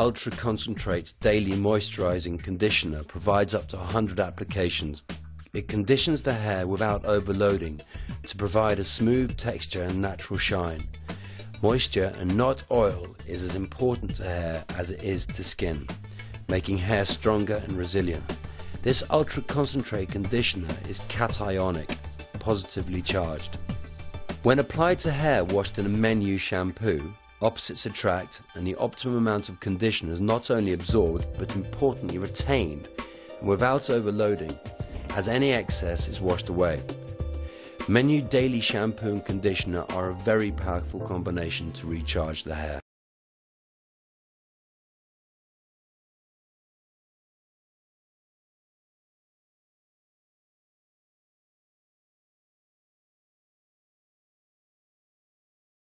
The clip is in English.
Ultra Concentrate Daily Moisturizing Conditioner provides up to 100 applications. It conditions the hair without overloading to provide a smooth texture and natural shine. Moisture and not oil is as important to hair as it is to skin, making hair stronger and resilient. This ultra concentrate conditioner is cationic, positively charged. When applied to hair washed in a men-u shampoo, opposites attract and the optimum amount of conditioner is not only absorbed but importantly retained without overloading as any excess is washed away. Men-u Daily Shampoo and Conditioner are a very powerful combination to recharge the hair.